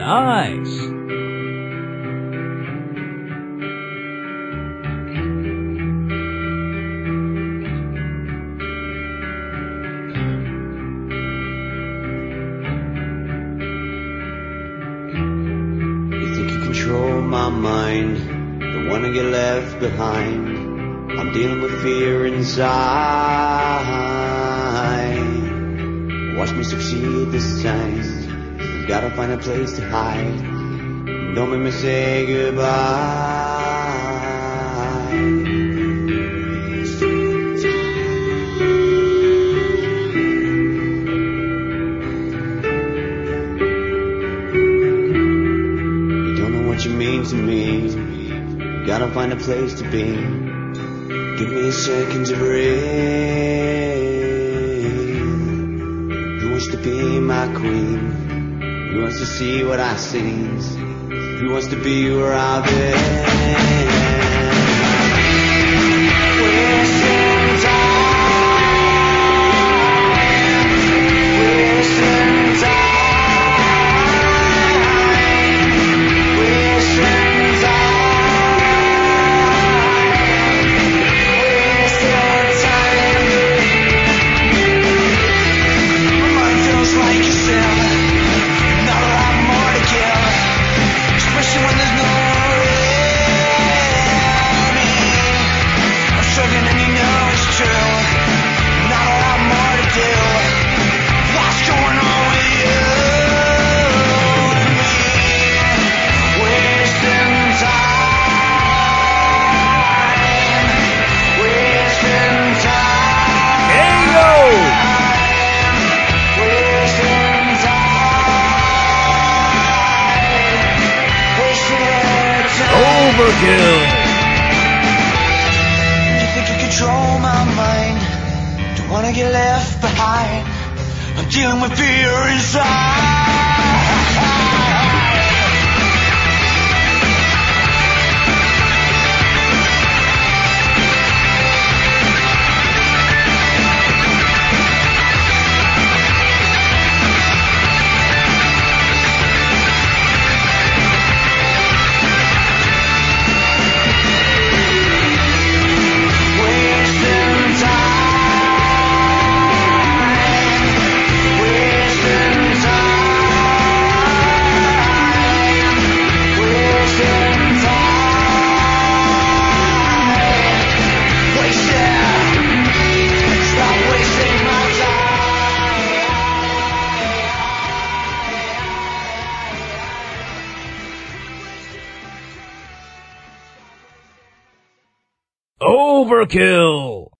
Nice. Behind. I'm dealing with fear inside. Watch me succeed this time. Gotta find a place to hide. Don't make me say goodbye. You don't know what you mean to me. You gotta find a place to be. Give me a second to breathe. Who wants to be my queen? Who wants to see what I see? Who wants to be where I've been? Overkill. You think you control my mind? Don't wanna get left behind. I'm dealing with fear inside. Overkill.